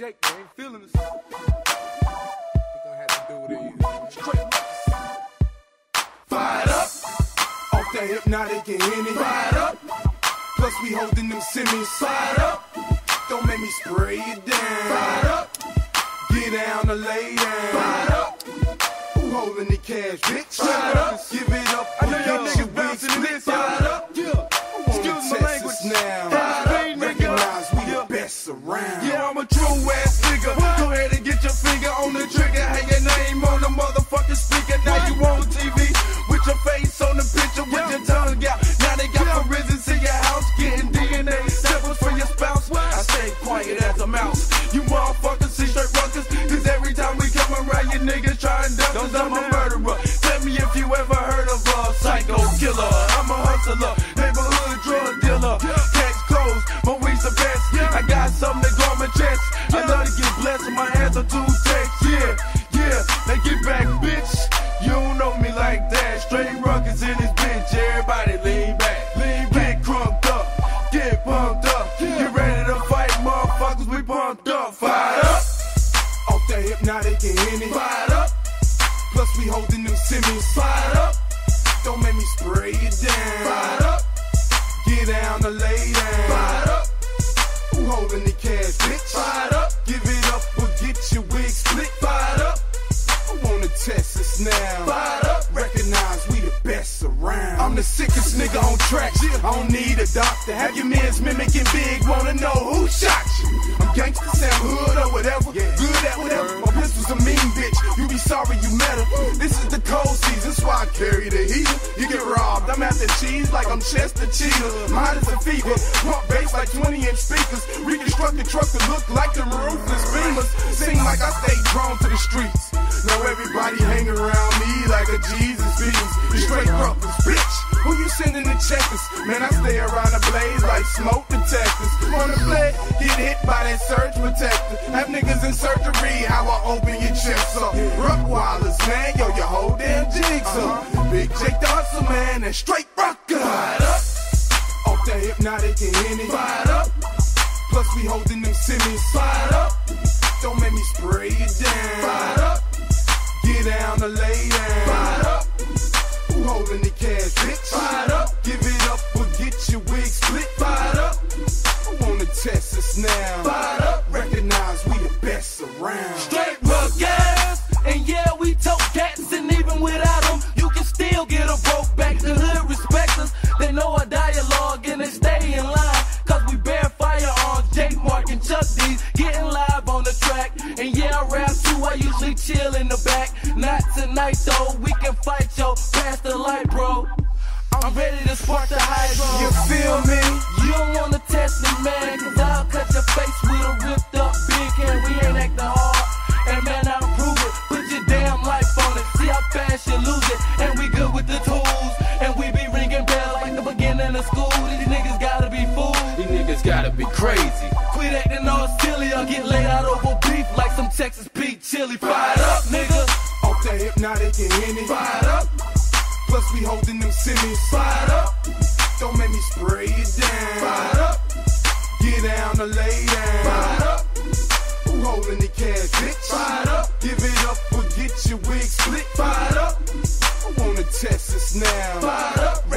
Jake, they ain't feeling us. We gonna have to do what it is. Fired up. Off that Hpnotiq and henny. Fired up. Plus we holding them semis. Fired up. Don't make me spray it down. Fired up. Get down or lay down. Fired up. Who holding the cash, bitch? Fired up. Give it up. I don't need a doctor. Have your mans mimicking big, wanna know who shot you. I'm gangsta Sam Hood or whatever. Good at whatever. My pistol's a mean bitch. You be sorry you met her. This is the cold season, so I carry the heater. You get robbed. I'm after cheese like I'm Chester Cheetah. Mine is a fever. Pump bass like 20 inch speakers. Reconstruct the truck to look like the ruthless beamers. Seem like I stay drawn to the streets. Now everybody hang around me like a Jesus beans. Checkers? Man, I stay around the blaze like smoke detectors. Wanna play? Get hit by that surge protector. Have niggas in surgery, how I open your chest up. Ruckwallers, man, yo, your whole damn jigsaw. Uh-huh. Big Jake the hustle, man, and straight rocker. Fired up, Off that Hpnotiq and henny. fired up, Plus we holding them semis. fired up, Don't make me spray it down. fired up, Get down or lay down. fired up, Who holding the cash, bitch? Fired up. Your wig split. fired up, I wanna test us now. fired up. Recognize we the best around. Straight ruckus, and yeah, we tote cats, and even without them, you can still get a broke back. The hood respects us, they know our dialogue, and they stay in line, cause we bear firearms. Jake Marc and Chuck D's getting live on the track, and yeah, I rap too, I usually chill in the back. Not tonight though, we can fight, yo, pass the light, bro. I'm ready to spark the hydro. See how fast you lose it. And we good with the tools. And we be ringing bells like the beginning of school. These niggas gotta be fools. These niggas gotta be crazy. Quit acting all silly or get laid out over beef like some Texas Pete chili. Fired up, nigga. Off that Hpnotiq and henny. Fired up, Plus we holding them semis. fired up, Don't make me spray it down. fired up, Get down or lay down. fired up, Who holding the cash, bitch? Fired up. Give it up your wig split. fired up, I wanna test this now. fired up.